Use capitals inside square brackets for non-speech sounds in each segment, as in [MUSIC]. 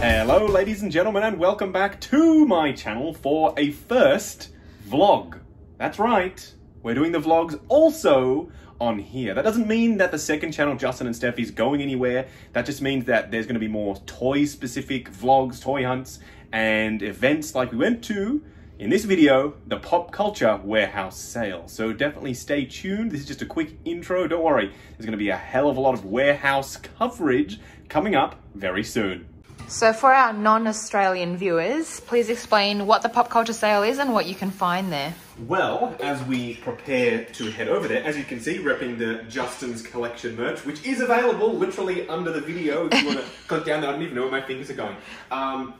Hello, ladies and gentlemen, and welcome back to my channel for a first vlog. That's right, we're doing the vlogs also on here. That doesn't mean that the second channel, Justin and Stef, is going anywhere. That just means that there's going to be more toy-specific vlogs, toy hunts, and events like we went to in this video, the Popcultcha Warehouse Sale. So definitely stay tuned. This is just a quick intro. Don't worry, there's going to be a hell of a lot of warehouse coverage coming up very soon. So for our non-Australian viewers, please explain what the Popcultcha sale is and what you can find there. Well, as we prepare to head over there, as you can see, repping the Justin's Collection merch, which is available literally under the video if you want to click down there. I don't even know where my fingers are going. Um,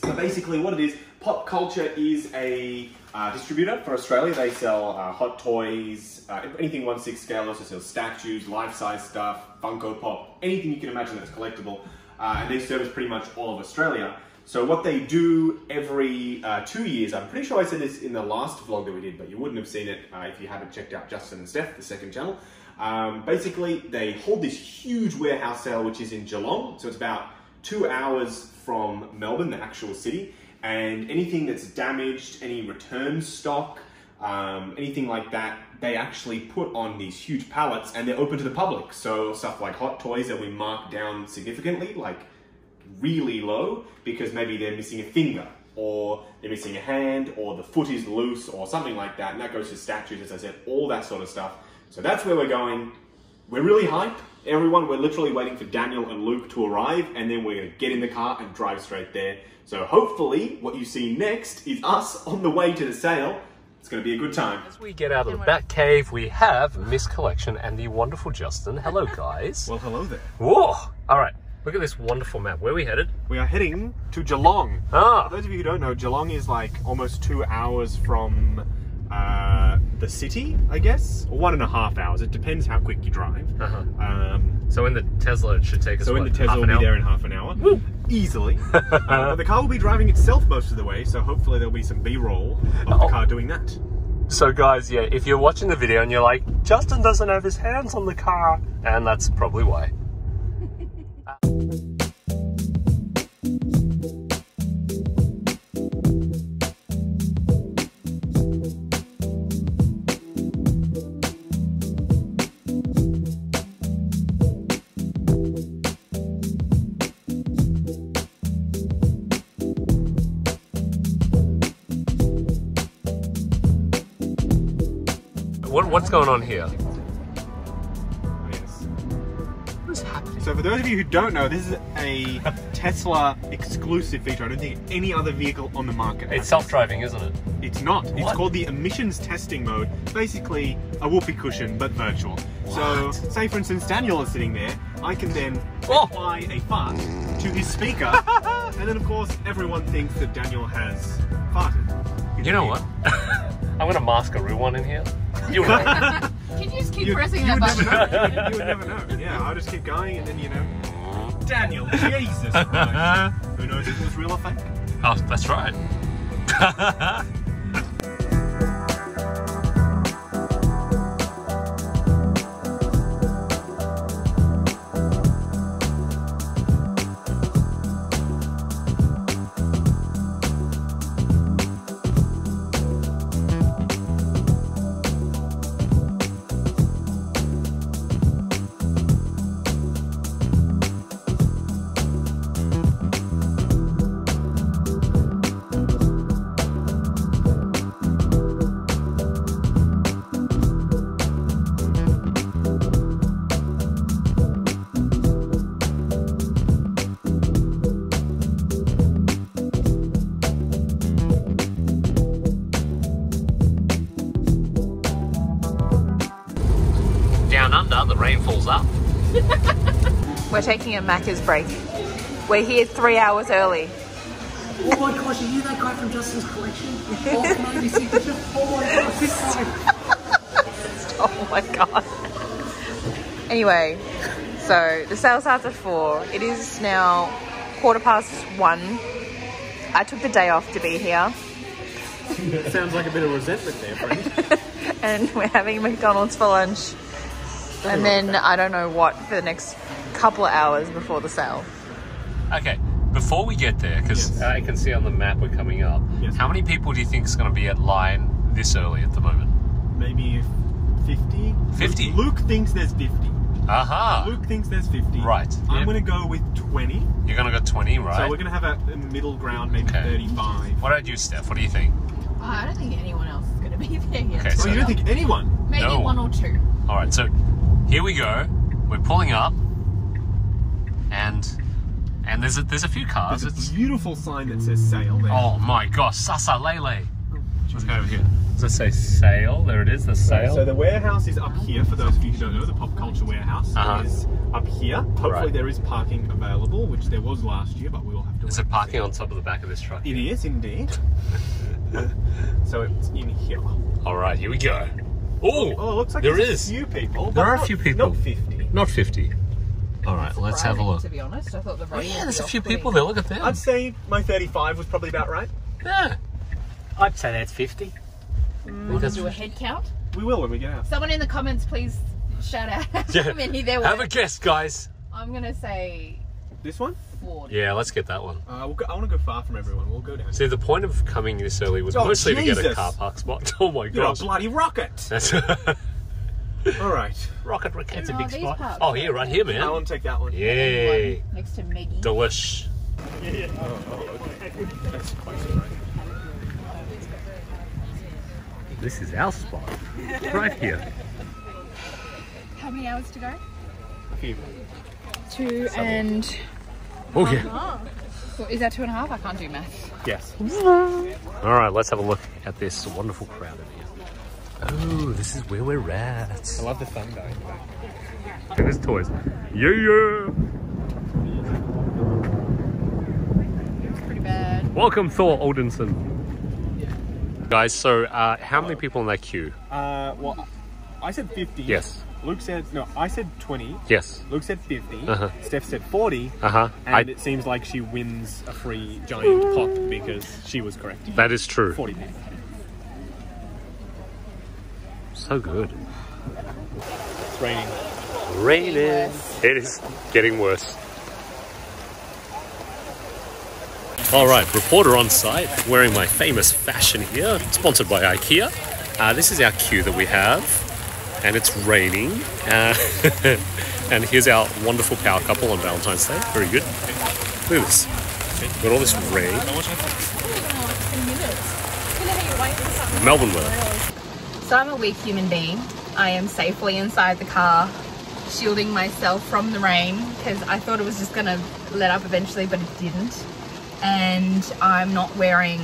but basically what it is, Popcultcha is a uh, distributor for Australia. They sell uh, hot toys, uh, anything 1 6 scale, also sell statues, life-size stuff, Funko Pop, anything you can imagine that's collectible. Uh, and they service pretty much all of Australia. So what they do every uh, two years, I'm pretty sure I said this in the last vlog that we did, but you wouldn't have seen it uh, if you haven't checked out Justin and Stef, the second channel. Um, basically, they hold this huge warehouse sale, which is in Geelong. So it's about two hours from Melbourne, the actual city. And anything that's damaged, any return stock, um, anything like that, they actually put on these huge pallets and they're open to the public. So stuff like hot toys that we mark down significantly, like really low, because maybe they're missing a finger or they're missing a hand or the foot is loose or something like that. And that goes to statues, as I said, all that sort of stuff. So that's where we're going. We're really hyped. Everyone, we're literally waiting for Daniel and Luke to arrive and then we're gonna get in the car and drive straight there. So hopefully what you see next is us on the way to the sale it's going to be a good time. As we get out of the Bat Cave, we have Miss Collection and the wonderful Justin. Hello, guys. Well, hello there. Whoa! All right, look at this wonderful map. Where are we headed? We are heading to Geelong. Ah. For those of you who don't know, Geelong is like almost two hours from uh, the city, I guess, or one and a half hours. It depends how quick you drive. Uh-huh. Um, So in the Tesla, it should take us. so in the Tesla, we'll an be hour? there in half an hour, easily. [LAUGHS] uh, but the car will be driving itself most of the way, so hopefully there'll be some B-roll of the Oh. car doing that. So, guys, yeah, if you're watching the video and you're like, Justin doesn't have his hands on the car, and that's probably why. What, what's going on here? Yes. What is happening? So for those of you who don't know, this is a Tesla exclusive feature. I don't think any other vehicle on the market It's self-driving, isn't it? It's not. It's called the emissions testing mode. Basically, a whoopee cushion, but virtual. So, say for instance, Daniel is sitting there. I can then Oh. apply a fart to his speaker, [LAUGHS] and then of course everyone thinks that Daniel has farted. You know what? [LAUGHS] I'm gonna mask a real one in here. You will. [LAUGHS] Can you just keep You, pressing you that would never button? know. You would never know. Yeah, I'll just keep going, and then you know, Daniel, Jesus Christ, [LAUGHS] who knows if it was real or fake? oh, that's right. [LAUGHS] taking a Macca's break. We're here three hours early. Oh my gosh, are you that guy from Justin's collection? [LAUGHS] Oh, maybe signature. My gosh, this guy. [LAUGHS] Oh my god. Anyway, so the sale starts at four. It is now quarter past one. I took the day off to be here. [LAUGHS] Sounds like a bit of resentment there, friend. and we're having McDonald's for lunch. And then I don't know what for the next couple of hours before the sale. Okay, before we get there, because Yes. I can see on the map we're coming up. Yes. How many people do you think is going to be at line this early at the moment? Maybe 50? 50? Luke thinks there's 50. Aha! Luke thinks there's 50. Right. I'm Yeah. going to go with 20. You're going to go 20, right? So we're going to have a, a middle ground, maybe Okay. 35. what about you, Stef? What do you think? Oh, I don't think anyone else is going to be there yet. Okay, Oh, so- you don't think anyone? Maybe No. one or two. All right, so here we go. We're pulling up, and and there's a, there's a few cars. There's It's, a beautiful sign that says sale there. oh my gosh, Sasa Lele. Let's go over here. Does it say sale? There it is, the sale. So the warehouse is up here. For those of you who don't know, the Popcultcha warehouse Uh-huh. is up here. Hopefully Right. there is parking available, which there was last year, but we will have to. is it parking on top of the back of this truck? It is indeed. [LAUGHS] so it's in here. All right, here we go. Oh, Oh, it looks like there's a few people. There are a few people. Not 50. Not 50. All right, let's have a look. To be honest, I thought the Oh, yeah, there's a few people there. Look at them. I'd say my 35 was probably about right. yeah. I'd say that's 50. We'll do a head count. We will when we get out. Someone in the comments, please shout out Yeah. how many there were. Have a guess, guys. I'm gonna say This one? 40. Yeah, let's get that one. Uh, we'll go, I want to go far from everyone. We'll go down. See, the point of coming this early was Oh, mostly to get a car park spot. [LAUGHS] Oh my god! You're a bloody rocket! That's [LAUGHS] [LAUGHS] All right. Rocket Rocket's a Oh, big spot. Oh, are here, right here, man. I want to take that one. Yay. One Next to Meggie. Delish. That's quite all right. This is our spot. Right here. How many hours to go? A few. Two and. Oh, yeah. Well, is that two and a half? I can't do math. Yes. All right, let's have a look at this wonderful crowd in here. Oh, this is where we're at. I love the sun going back. Look at this toys. Yeah, yeah. Pretty bad. Welcome, Thor Oldenson. Guys, so uh, how many people in that queue? Uh, well, I said 50. Yes. Luke said, no, I said 20. Yes. Luke said 50. Uh-huh. Stef said 40. Uh huh. And it seems like she wins a free giant pop because she was correct. that is true. 40 pounds. So good. It's raining. Raining. It is getting worse. All right, reporter on site, wearing my famous fashion here, sponsored by IKEA. Uh, this is our queue that we have, and it's raining. Uh, [LAUGHS] and here's our wonderful power couple on Valentine's Day. Very good. Look at this. Got all this rain. Melbourne weather. So I'm a weak human being. I am safely inside the car, shielding myself from the rain because I thought it was just gonna let up eventually, but it didn't. And I'm not wearing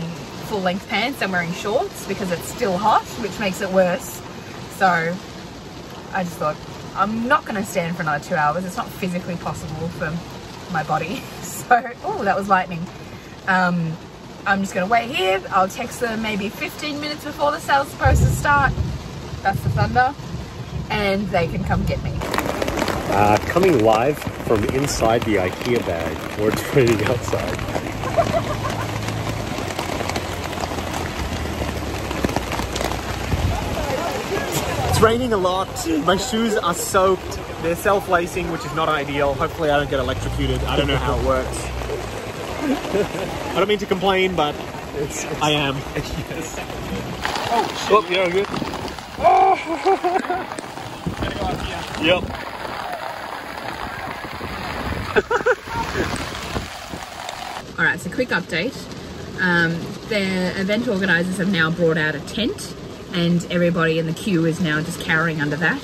full length pants, I'm wearing shorts because it's still hot, which makes it worse. So I just thought, I'm not gonna stand for another two hours. It's not physically possible for my body. [LAUGHS] So, oh, that was lightning. Um, I'm just gonna wait here. I'll text them maybe 15 minutes before the sale's supposed to start. That's the thunder. And they can come get me. Uh, coming live from inside the IKEA bag, where it's [LAUGHS] raining outside. It's raining a lot. My shoes are soaked. They're self-lacing, which is not ideal. Hopefully I don't get electrocuted. I don't know how it works. I don't mean to complain, but it's I am. [LAUGHS] Oh, yeah, good. Oh. [LAUGHS] Yep. [LAUGHS] All right, so quick update. Um, the event organisers have now brought out a tent, and everybody in the queue is now just cowering under that.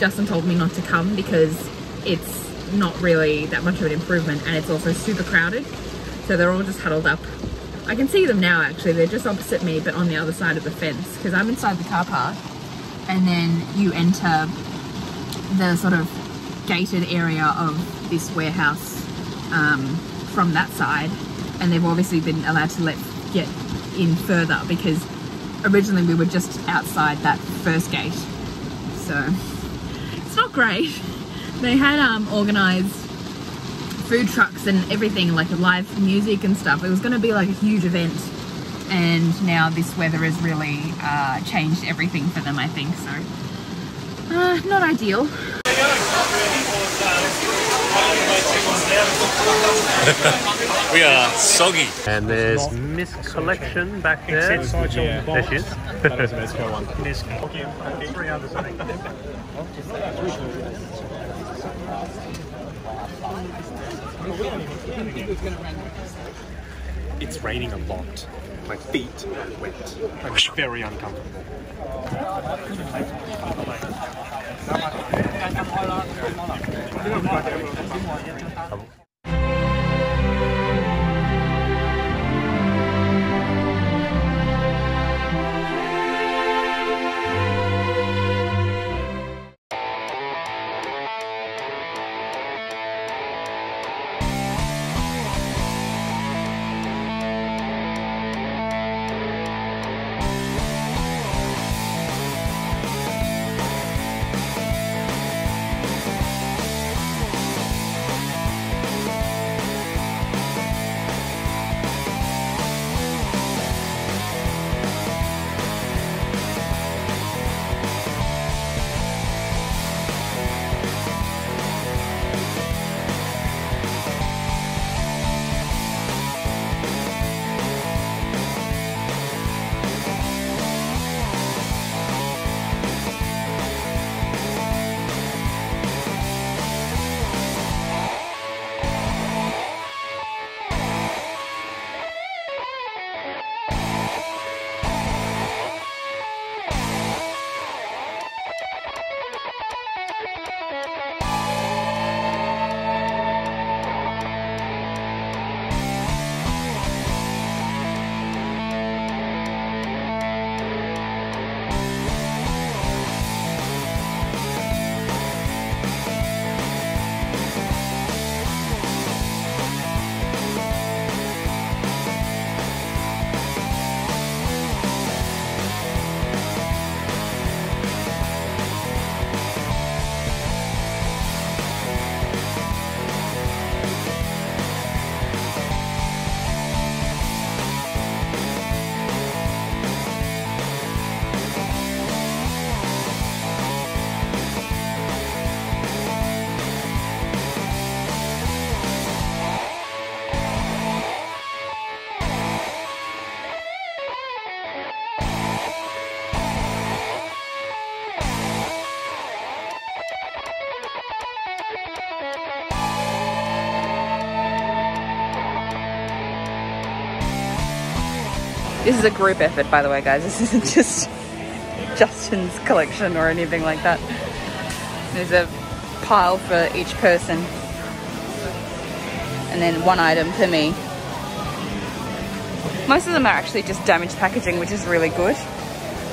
Justin told me not to come because it's not really that much of an improvement, and it's also super crowded. So they're all just huddled up. I can see them now. Actually, they're just opposite me, but on the other side of the fence because I'm inside the car park, and then you enter the sort of gated area of this warehouse um, from that side, and they've obviously been allowed to let get in further because originally we were just outside that first gate. So it's not great. [LAUGHS] They had um, organised food trucks and everything, like live music and stuff. It was going to be like a huge event, and now this weather has really uh, changed everything for them. I think so. Uh, not ideal. [LAUGHS] We are soggy. And there's Miss Collection back there. There she is. That is a Mezco one. [LAUGHS] It's raining a lot. My feet are wet. I'm very uncomfortable. This is a group effort, by the way, guys. This isn't just Justin's collection or anything like that. There's a pile for each person. And then one item for me. Most of them are actually just damaged packaging, which is really good.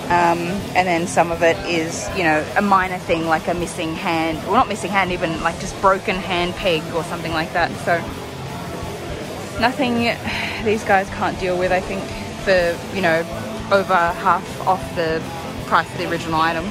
Um, and then some of it is, you know, a minor thing like a missing hand, well, not missing hand, even like just broken hand peg or something like that. So, nothing these guys can't deal with, I think, for, you know, over half off the price of the original item.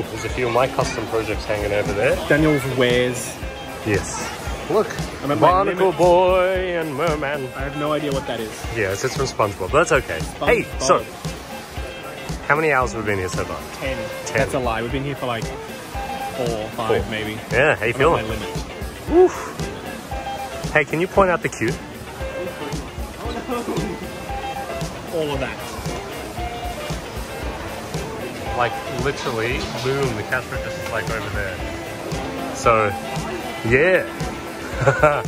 Few of my custom projects hanging over there. Daniel's wares. Yes. Look, I'm at my Barnacle. Boy and Merman. I have no idea what that is. Yes, it's from SpongeBob. but That's okay. Hey, SpongeBob. so how many hours have we been here so far? Ten. Ten. That's a lie. We've been here for like four, five, Four. maybe. Yeah, how you I'm feeling? my limit. Hey, can you point out the queue? All of that. Like literally, boom, the cash register's like over there. So, yeah. [LAUGHS]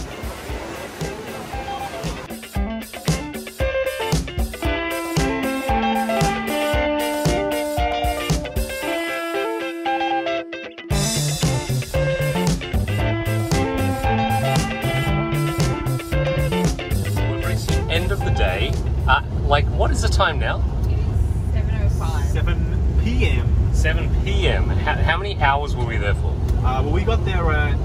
End of the day. Uh, like, what is the time now? p.m. How, how many hours were we there for? Uh, well, we got there at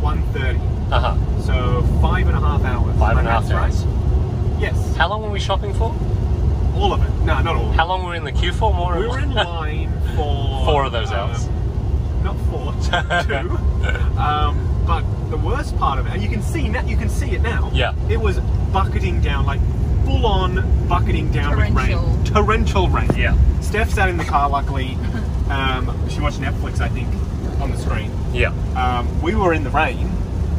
1.30, Uh huh. so five and a half hours. Five My and a half math's hours. Right? Yes. How long were we shopping for? All of it. No, not all. How long were we in the queue for? More. We were in line [LAUGHS] for Four of those um, hours. Not four, [LAUGHS] two. um, but the worst part of it, and you can see now, you can see it now. Yeah. It was bucketing down, like full on bucketing down with rain. Torrential rain. Yeah. Stef sat in the car. Luckily, [LAUGHS] um, she watched Netflix, I think, on the screen. Yeah. Um, we were in the rain,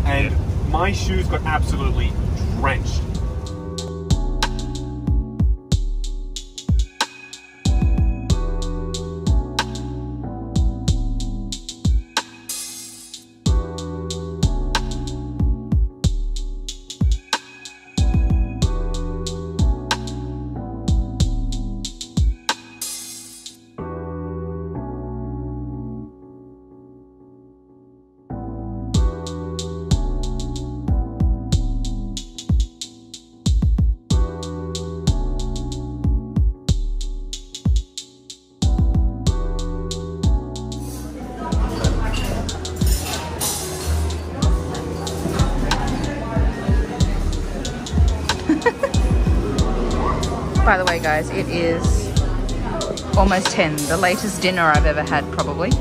and my shoes got absolutely drenched. Guys, it is almost 10. The latest dinner I've ever had, probably.